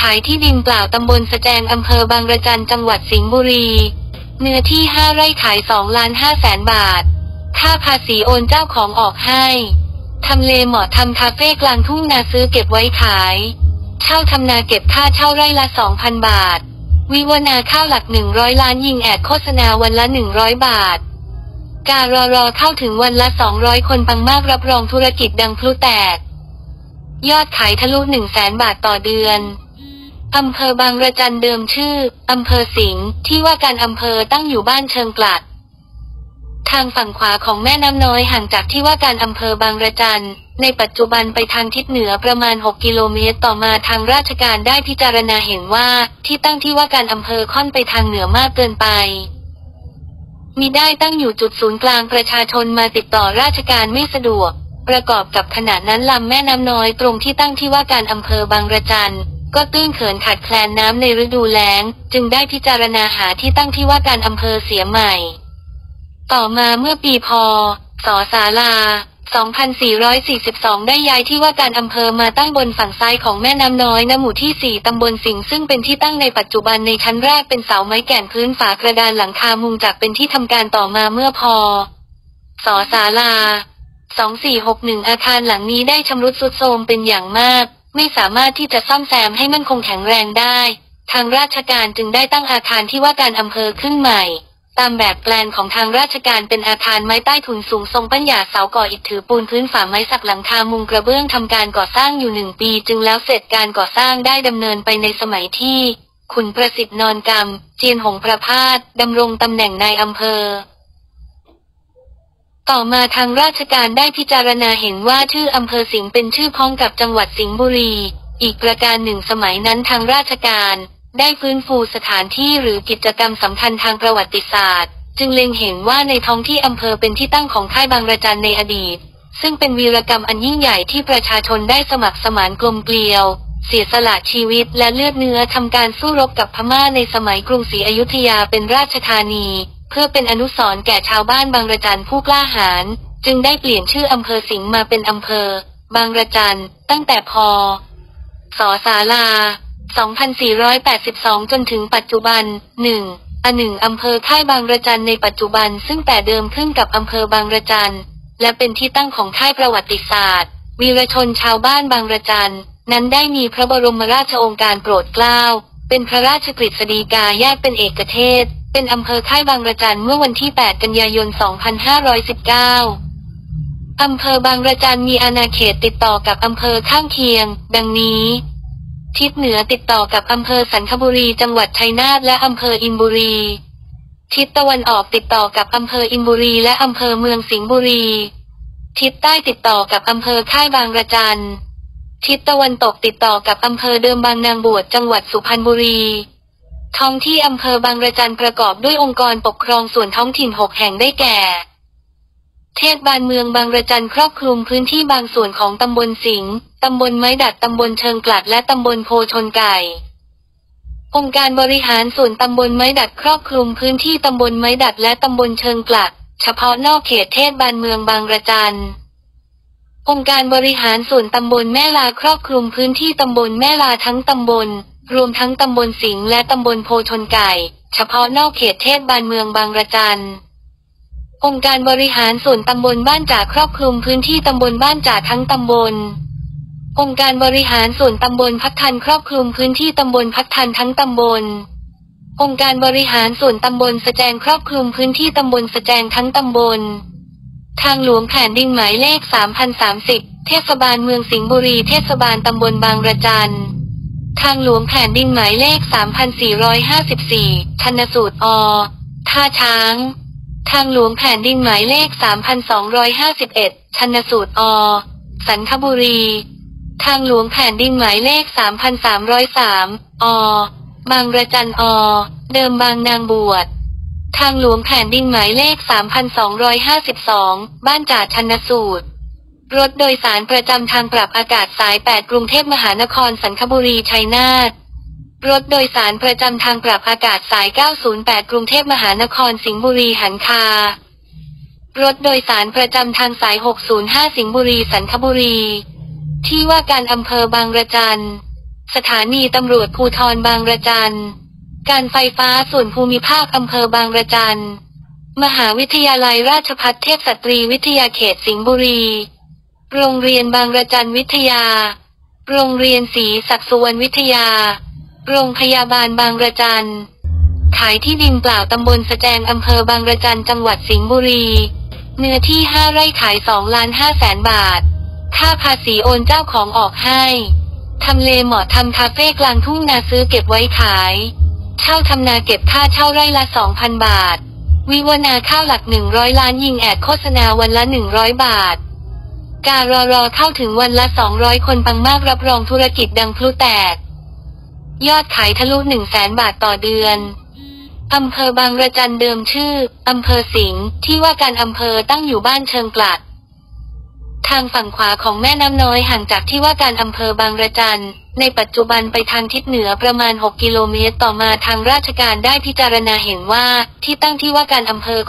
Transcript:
ขายที่ดินเปล่าตำบลสแจงอำเภอบางระจันจังหวัดสิงห์บุรี เนื้อที่ 5 ไร่ขาย 2 ล้าน5แสนบาท ค่าภาษีโอนเจ้าของออกให้ทำเลเหมาะทำคาเฟ่กลางทุ่งนาซื้อเก็บไว้ขาย เช่าทำนาเก็บค่าเช่าไร่ละ 2,000 บาท วิวนาข้าวหลัก 100 ล้านยิงแอดโฆษณาวันละ 100 บาท การรอรอเข้าถึงวันละ 200 คนปังมากรับรองธุรกิจดังพลุแตก ยอดขายทะลุ 1 0 0 0 0แสนบาทต่อเดือน อำเภอบางระจันเดิมชื่อ อำเภอสิงห์ที่ว่าการอำเภอตั้งอยู่บ้านเชิงกลัด ทางฝั่งขวาของแม่น้ำน้อยห่างจากที่ว่าการอำเภอบางระจัน ในปัจจุบันไปทางทิศเหนือประมาณ 6 กิโลเมตร ต่อมาทางราชการได้พิจารณาเห็นว่า ที่ตั้งที่ว่าการอำเภอค่อนไปทางเหนือมากเกินไปมีได้ตั้งอยู่จุดศูนย์กลางประชาชนมาติดต่อราชการไม่สะดวก ประกอบกับขณะนั้นลำแม่น้ำน้อยตรงที่ตั้งที่ว่าการอำเภอบางระจัน ก็ตื้นเขินขาดแคลนน้ำในฤดูแล้ง จึงได้พิจารณาหาที่ตั้งที่ว่าการอำเภอเสียใหม่ ต่อมาเมื่อปีพศศาลา 2442 ได้ย้ายที่ว่าการอำเภอมาตั้งบนฝั่งซ้ายของแม่น้ำน้อยณหมู่ที่ 4 ตำบลสิงห์ซึ่งเป็นที่ตั้งในปัจจุบันในชั้นแรกเป็นเสาไม้แก่นพื้นฝากระดานหลังคามุงจากเป็นที่ทำการต่อมาเมื่อพศศาลา 2461 อาคารหลังนี้ได้ชำรุดทรุดโทรมเป็นอย่างมาก ไม่สามารถที่จะซ่อมแซมให้มั่นคงแข็งแรงได้ ทางราชการจึงได้ตั้งอาคารที่ว่าการอำเภอขึ้นใหม่ ตามแบบแปลนของทางราชการเป็นอาคารไม้ใต้ถุนสูงทรงปัญญาเสาก่ออิฐถือปูนพื้นฝาไม้สักหลังคามุงกระเบื้องทำการก่อสร้างอยู่หนึ่งปีจึงแล้วเสร็จการก่อสร้างได้ดำเนินไปในสมัยที่ขุนประสิทธิ์นอนกรรม เจียนหงประพาสดำรงตำแหน่งนายอำเภอ ต่อมาทางราชการได้พิจารณาเห็นว่าชื่ออำเภอสิงห์เป็นชื่อพ้องกับจังหวัดสิงห์บุรี อีกประการหนึ่งสมัยนั้นทางราชการ ได้ฟื้นฟูสถานที่หรือกิจกรรมสำคัญทางประวัติศาสตร์ จึงเล็งเห็นว่าในท้องที่อำเภอเป็นที่ตั้งของค่ายบางระจันในอดีต ซึ่งเป็นวีรกรรมอันยิ่งใหญ่ที่ประชาชนได้สมัครสมานกลมเกลียว เสียสละชีวิตและเลือดเนื้อทำการสู้รบกับพม่าในสมัยกรุงศรีอยุธยาเป็นราชธานี เพื่อเป็นอนุสรณ์แก่ชาวบ้านบางระจันผู้กล้าหาญจึงได้เปลี่ยนชื่ออำเภอสิงห์มาเป็นอำเภอ บางระจันตั้งแต่พศศาลา 2482 จนถึงปัจจุบัน 1. อันหนึ่งอำเภอค่ายบางระจันในปัจจุบันซึ่งแต่เดิมขึ้นกับอำเภอบางระจันและเป็นที่ตั้งของค่ายประวัติศาสตร์ วีรชนชาวบ้านบางระจันนั้นได้มีพระบรมราชโองการโปรดเกล้า เป็นพระราชกฤษฎีกาแยกเป็นเอกเทศ เป็นอำเภอค่ายบางระจันเมื่อวันที่ 8 กันยายน 2519 อำเภอบางระจันมีอาณาเขตติดต่อกับอำเภอข้างเคียง ดังนี้ ทิศเหนือติดต่อกับอำเภอสันคบุรีจังหวัดชัยนาทและอำเภออินบุรี ทิศตะวันออกติดต่อกับอำเภออินบุรีและอำเภอเมืองสิงห์บุรี ทิศใต้ติดต่อกับอำเภอค่ายบางระจันทิศตะวันตกติดต่อกับอำเภอเดิมบางนางบวชจังหวัดสุพรรณบุรี ท้องที่อำเภอบางระจันประกอบด้วยองค์กรปกครองส่วนท้องถิ่นหกแห่งได้แก่ เทศบาลเมืองบางระจันครอบคลุมพื้นที่บางส่วนของตำบลสิงห์ตำบลไม้ดัด ตำบลเชิงกลัด และตำบลโพชนไก่ องค์การบริหารส่วนตำบลไม้ดัดครอบคลุมพื้นที่ตำบลไม้ดัด และตำบลเชิงกลัด เฉพาะนอกเขตเทศบาลเมืองบางระจันองค์การบริหารส่วนตำบลแม่ลาครอบคลุมพื้นที่ตำบลแม่ลาทั้งตำบล รวมทั้งตำบลสิงห์และตำบลโพชนไก่ เฉพาะนอกเขตเทศบาลเมืองบางระจันองค์การบริหารส่วนตำบลบ้านจ่าครอบคลุมพื้นที่ตำบลบ้านจ่าทั้งตำบล องค์การบริหารส่วนตำบลพักทันครอบคลุมพื้นที่ตำบลพักทันทั้งตำบล องค์การบริหารส่วนตำบลสะแจงครอบคลุมพื้นที่ตำบลสะแจงทั้งตำบล ทางหลวงแผ่นดินหมายเลข 3030 เทศบาลเมืองสิงห์บุรี เทศบาลตำบลบางระจัน ทางหลวงแผ่นดินหมายเลข 3454ชันสูตรอท่าช้าง ทางหลวงแผ่นดินหมายเลข 3251ชันสูตรอสันคบุรี ทางหลวงแผ่นดินหมายเลข 3303อบางระจันอเดิมบางนางบวช ทางหลวงแผ่นดินหมายเลข 3252 บ้านจ่าชันสูตร รถโดยสารประจำทางปรับอากาศสาย 8 กรุงเทพมหานครสันคบุรีชัยนาทรถโดยสารประจำทางปรับอากาศสาย 908 กรุงเทพมหานครสิงห์บุรีหันคา รถโดยสารประจำทางสาย 605 สิงห์บุรีสันคบุรี ที่ว่าการอำเภอบางระจัน สถานีตำรวจภูทรบางระจัน การไฟฟ้าส่วนภูมิภาคอำเภอบางระจัน มหาวิทยาลัยราชภัฏเทพสตรีวิทยาเขตสิงห์บุรี โรงเรียนบางระจันวิทยา โรงเรียนศรีศักดิ์สุวรรณวิทยา โรงพยาบาลบางระจัน ขายที่ดินเปล่าตำบลสแจงอำเภอบางระจันจังหวัดสิงห์บุรี เนื้อที่5ไร่ขาย2ล้าน5แสนบาท ค่าภาษีโอนเจ้าของออกให้ ทำเลเหมาะทำคาเฟ่กลางทุ่งนาซื้อเก็บไว้ขาย เช่าทำนาเก็บค่าเช่าไร่ละ2,000บาท วิวนาข้าวหลัก100ล้านยิงแอดโฆษณาวันละ100บาท การรอรอเข้าถึงวันละ 200 คนปังมากรับรองธุรกิจดังพลุแตก ยอดขายทะลุ1 0 0 0 0แสนบาทต่อเดือนอำเภอบางระจันเดิมชื่ออำเภอสิงห์ที่ว่าการอำเภอตั้งอยู่บ้านเชิงกลัด ทางฝั่งขวาของแม่น้ำน้อยห่างจากที่ว่าการอำเภอบางระจันในปัจจุบันไปทางทิศเหนือประมาณ 6 กิโลเมตร ต่อมาทางราชการได้พิจารณาเห็นว่าที่ตั้งที่ว่าการอำเภอ